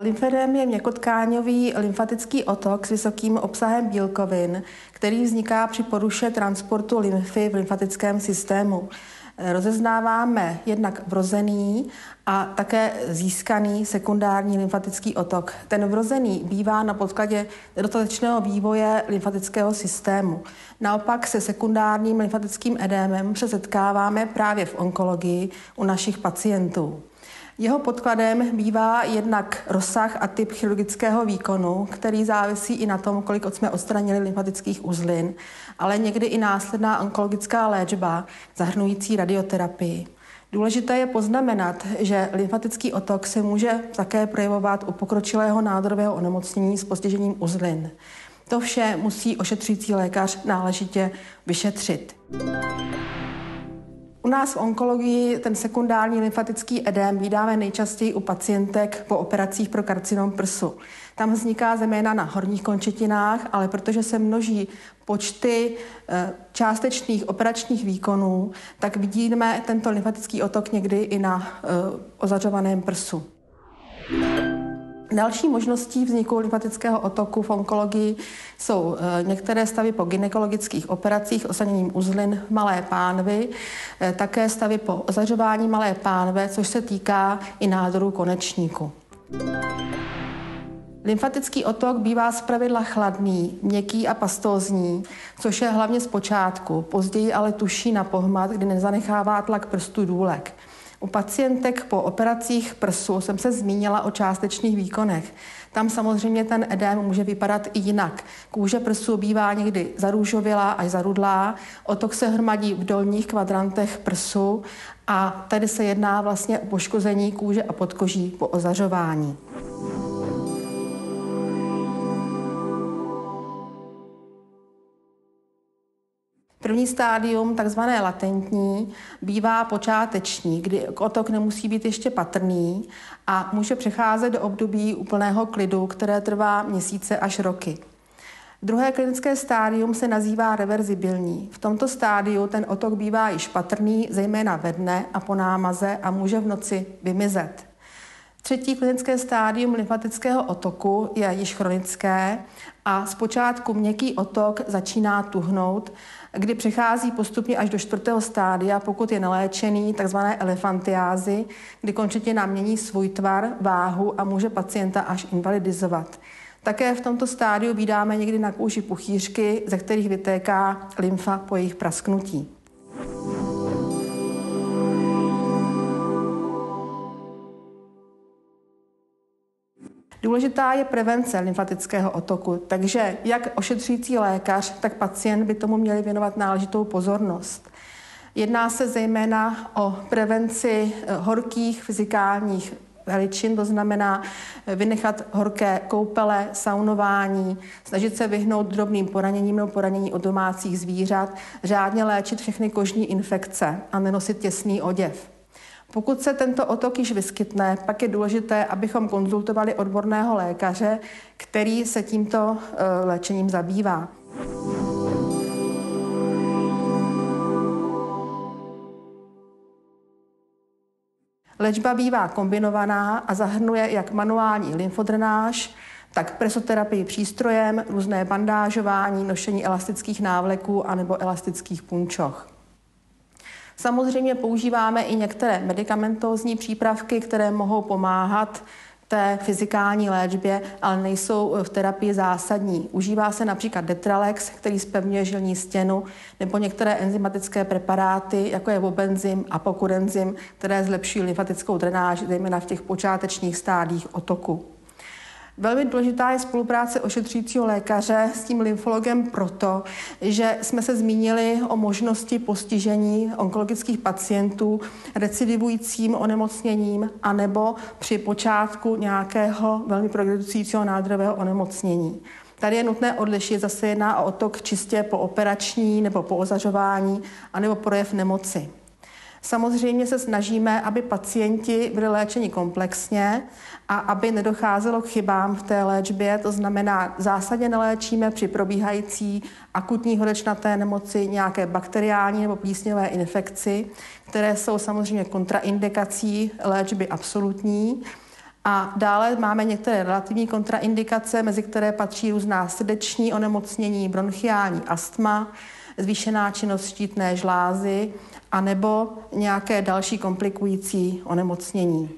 Lymfedem je měkotkáňový lymfatický otok s vysokým obsahem bílkovin, který vzniká při poruše transportu lymfy v lymfatickém systému. Rozeznáváme jednak vrozený a také získaný sekundární lymfatický otok. Ten vrozený bývá na podkladě dostatečného vývoje lymfatického systému. Naopak se sekundárním lymfatickým edémem se setkáváme právě v onkologii u našich pacientů. Jeho podkladem bývá jednak rozsah a typ chirurgického výkonu, který závisí i na tom, kolik jsme odstranili lymfatických uzlin, ale někdy i následná onkologická léčba, zahrnující radioterapii. Důležité je poznamenat, že lymfatický otok se může také projevovat u pokročilého nádorového onemocnění s postižením uzlin. To vše musí ošetřující lékař náležitě vyšetřit. U nás v onkologii ten sekundární lymfatický edém vydáme nejčastěji u pacientek po operacích pro karcinom prsu. Tam vzniká zejména na horních končetinách, ale protože se množí počty eh, částečných operačních výkonů, tak vidíme tento lymfatický otok někdy i na eh, ozařovaném prsu. Další možností vzniku lymfatického otoku v onkologii jsou eh, některé stavy po gynekologických operacích osaněním uzlin malé pánvy, eh, také stavy po ozařování malé pánve, což se týká i nádoru konečníku. Lymfatický otok bývá zpravidla chladný, měkký a pastózní, což je hlavně z počátku, později ale tuší na pohmat, kdy nezanechává tlak prstů důlek. U pacientek po operacích prsu jsem se zmínila o částečných výkonech. Tam samozřejmě ten edém může vypadat i jinak. Kůže prsu bývá někdy zarůžovělá až zarudlá, otok se hromadí v dolních kvadrantech prsu a tady se jedná vlastně o poškození kůže a podkoží po ozařování. První stádium, takzvané latentní, bývá počáteční, kdy otok nemusí být ještě patrný a může přecházet do období úplného klidu, které trvá měsíce až roky. Druhé klinické stádium se nazývá reverzibilní. V tomto stádiu ten otok bývá již patrný, zejména ve dne a po námaze a může v noci vymizet. Třetí klinické stádium lymfatického otoku je již chronické a zpočátku měkký otok začíná tuhnout kdy přechází postupně až do čtvrtého stádia, pokud je neléčený, takzvané elefantiázy, kdy končetina mění svůj tvar, váhu a může pacienta až invalidizovat. Také v tomto stádiu vydáme někdy na kůži puchýřky, ze kterých vytéká lymfa po jejich prasknutí. Důležitá je prevence lymfatického otoku, takže jak ošetřující lékař, tak pacient by tomu měli věnovat náležitou pozornost. Jedná se zejména o prevenci eh, horkých fyzikálních veličin, to znamená eh, vynechat horké koupele, saunování, snažit se vyhnout drobným poraněním nebo poranění od domácích zvířat, řádně léčit všechny kožní infekce a nenosit těsný oděv. Pokud se tento otok již vyskytne, pak je důležité, abychom konzultovali odborného lékaře, který se tímto eh, léčením zabývá. Léčba bývá kombinovaná a zahrnuje jak manuální lymfodrenáž, tak presoterapii přístrojem, různé bandážování, nošení elastických návleků anebo elastických punčoch. Samozřejmě používáme i některé medicamentózní přípravky, které mohou pomáhat té fyzikální léčbě, ale nejsou v terapii zásadní. Užívá se například Detralex, který spevňuje žilní stěnu, nebo některé enzymatické preparáty, jako je Wobenzym a Pokudenzym, které zlepšují lymfatickou drenáž, zejména v těch počátečních stádích otoku. Velmi důležitá je spolupráce ošetřujícího lékaře s tím lymfologem proto, že jsme se zmínili o možnosti postižení onkologických pacientů recidivujícím onemocněním anebo při počátku nějakého velmi progresujícího nádorového onemocnění. Tady je nutné odlišit, zase jedná o otok čistě po operační nebo po ozařování, anebo projev nemoci. Samozřejmě se snažíme, aby pacienti byli léčeni komplexně a aby nedocházelo k chybám v té léčbě. To znamená, zásadně neléčíme při probíhající akutní horečnaté nemoci nějaké bakteriální nebo plísňové infekci, které jsou samozřejmě kontraindikací léčby absolutní. A dále máme některé relativní kontraindikace, mezi které patří různá srdeční onemocnění, bronchiální astma, zvýšená činnost štítné žlázy a nebo nějaké další komplikující onemocnění.